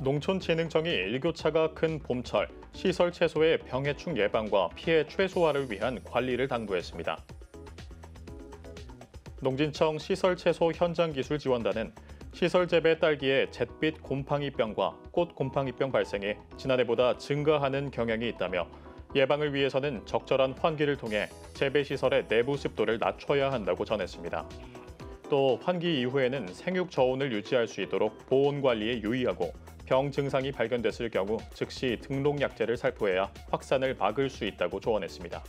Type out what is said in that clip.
농촌진흥청이 일교차가 큰 봄철 시설 채소의 병해충 예방과 피해 최소화를 위한 관리를 당부했습니다. 농진청 시설채소 현장기술지원단은 시설 재배 딸기의 잿빛 곰팡이병과 꽃 곰팡이병 발생이 지난해보다 증가하는 경향이 있다며 예방을 위해서는 적절한 환기를 통해 재배 시설의 내부 습도를 낮춰야 한다고 전했습니다. 또 환기 이후에는 생육 저온을 유지할 수 있도록 보온 관리에 유의하고 병 증상이 발견됐을 경우 즉시 등록 약제를 살포해야 확산을 막을 수 있다고 조언했습니다.